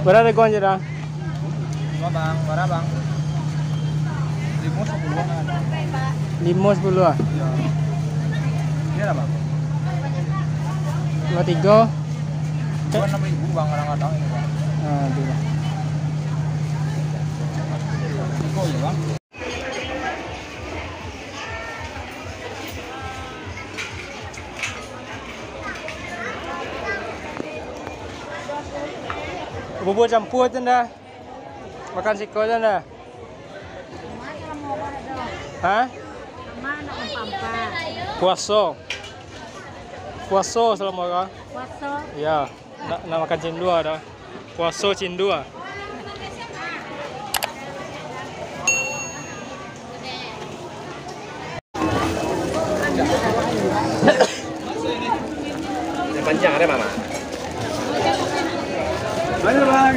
Berapa kon je dah? Lima bang, berapa bang? Lima sepuluh kan? Lima sepuluh ah. Iya. Ada bang? Dua tiga. Dua enam ribu bang kadang-kadang ini bang. Ah, lah. Kau ya bang? Bubur campur tu dah. Makan siko tu dah. Ha? Puasa. Puasa selama orang. Waso, Ya. Nak, nak makan cindua dah. Puasa cindua. Hadi bakalım.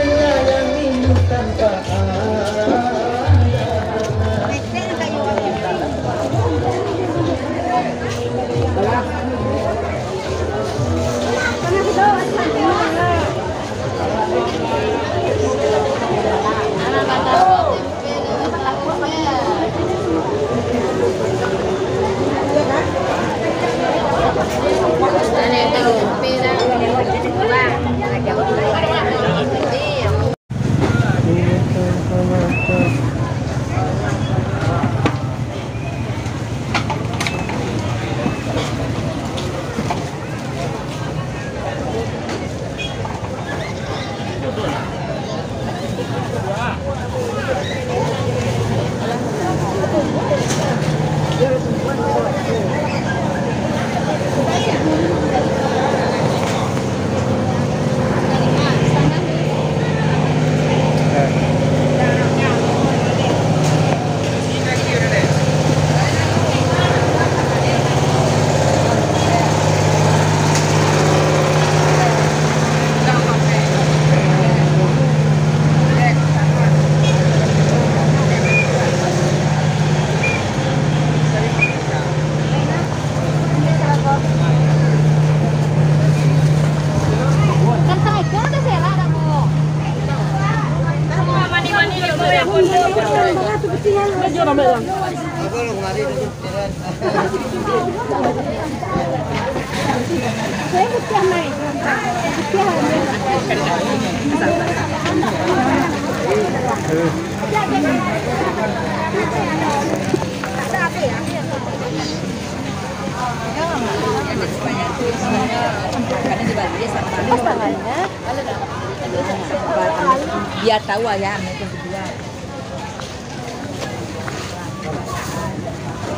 biar tahu ayam itu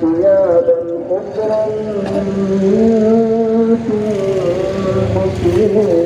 ثيابا خضرا من سندس